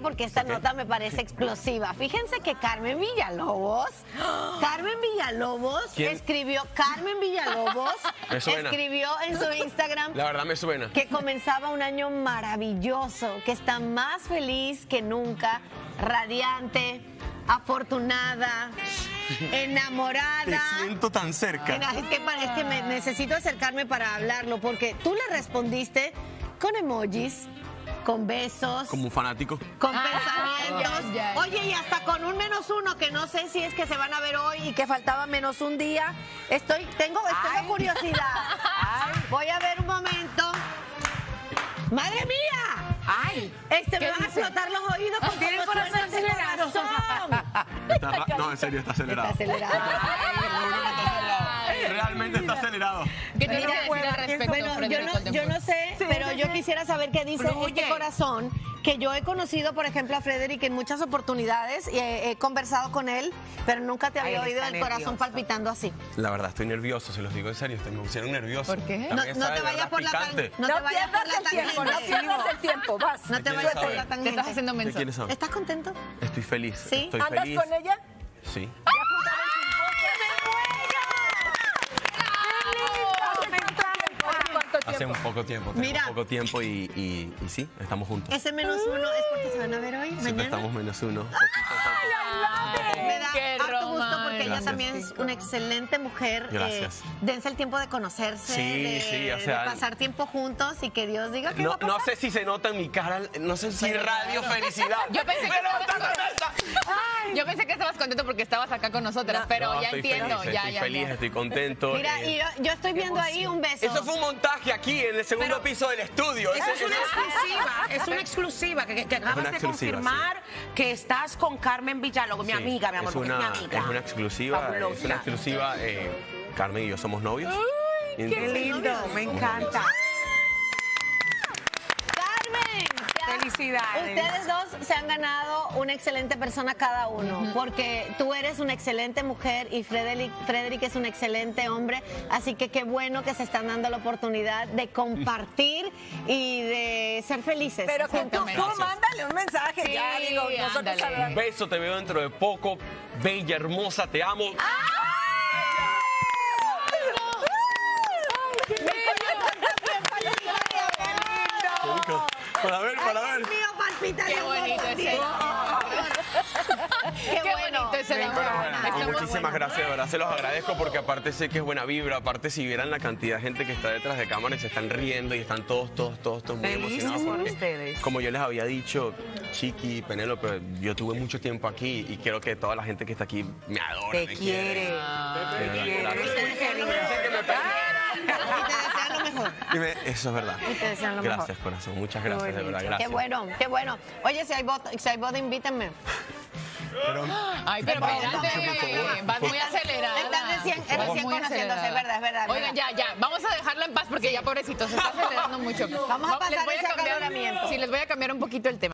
porque esta nota me parece explosiva. Fíjense que Carmen Villalobos, Carmen Villalobos ¿Quién? escribió, Carmen Villalobos escribió en su Instagram La verdad me suena. que comenzaba un año maravilloso, que está más feliz que nunca, radiante, afortunada, Te enamorada. siento tan cerca. Es que, es que me- necesito acercarme para hablarlo, porque tú le respondiste con emojis, con besos, Como un fanático. con pensamientos. ya, ya. Oye, y hasta con un menos uno, que no sé si es que se van a ver hoy y que faltaba menos un día. Estoy, tengo, estoy curiosidad. Voy a ver un momento. ¡Madre mía! ¡Ay! Este, me ¿Qué van a explotar los oídos con Tiene el corazón acelerado. corazón. Está no, en serio, está acelerado. Está acelerado. Realmente está acelerado. ¿Qué tienes Mira, que decir al respecto, Bueno, yo no, yo no sé, pero yo quisiera saber qué dice Fluye. este corazón, que yo he conocido, por ejemplo, a Frederick en muchas oportunidades y he, he conversado con él, pero nunca te había Ay, oído el corazón nervioso. palpitando así. La verdad, estoy nervioso, se los digo en serio, estoy, me pusieron nervioso. ¿Por qué? No, no te vayas por la picante. tan- no te vayas por la tiempo, no tangente. pierdas el tiempo, vas. No te ¿Qué vayas por la? Te tangente. estás haciendo ¿Qué menso. quieres saber? ¿Estás contento? Estoy feliz. ¿Sí? Estoy ¿Andas feliz. con ella? Sí. Hace un poco tiempo, Mira. poco tiempo y, y- y sí, estamos juntos. Ese menos uno es porque se van a ver hoy, Siempre mañana. estamos menos uno. poquito a poco. Me da Qué harto gusto porque ella Gracias. también es una excelente mujer. Gracias. Eh, dense el tiempo de conocerse, Sí, de, sí, o de sea, pasar tiempo juntos y que Dios diga que va No, a pasar. no sé si se nota en mi cara, no sé si radio felicidad. Yo pensé que estabas está con- contenta. Yo pensé que estabas contento porque estabas acá con nosotras, pero No, ya estoy entiendo. feliz, ya, estoy ya, feliz, ya. estoy contento. Mira, eh, y yo, yo estoy viendo ahí un beso. Eso fue un montaje aquí en el segundo piso del estudio. Es una exclusiva, es una exclusiva que, que acabas de confirmar que estás con Carmen Villalobos, mi Sí, amiga, mi amor, es una, es mi amiga. Es una exclusiva, Fabulosa. es una exclusiva. eh, Carmen y yo somos novios. Qué lindo, me encanta. Carmen. ya. Felicidades. Ustedes dos se han ganado una excelente persona cada uno, porque tú eres una excelente mujer y Frederick, Frederick es un excelente hombre, así que qué bueno que se están dando la oportunidad de compartir y de ser felices. Pero que tú, tú mándale un mensaje, Sí, ya digo, nosotros beso, te veo dentro de poco. Bella, hermosa, te amo. Para ver, para ver. Dios mío, palpita Qué bonito ese. ti. Qué, Qué bueno. bonito ese bueno, muchísimas bueno. gracias, de verdad se los agradezco porque aparte sé que es buena vibra, aparte si vieran la cantidad de gente que está detrás de cámara y se están riendo y están todos, todos, todos, todos muy Felices emocionados. por porque, ustedes. Como yo les había dicho, Chiqui, Penélope, yo tuve mucho tiempo aquí y quiero que toda la gente que está aquí me adore, Te me quiere. Quiere. Y te lo mejor. Y me- Eso es verdad. Y te desean lo mejor. Gracias, corazón. Muchas gracias, de verdad. Gracias. Qué bueno, qué bueno. Oye, si hay boda, si hay boda invítenme. Pero- Ay, pero espérate, muy acelerada. Estás recién- Vas recién muy conociéndose, acelerada. es verdad, es verdad, es Oigan, ya, ya, vamos a dejarlo en paz porque ya pobrecito, se está acelerando mucho. Vamos a pasar voy ese. Sí, les voy a cambiar un poquito el tema.